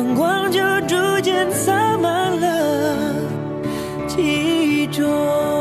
阳光就逐渐洒满了其中。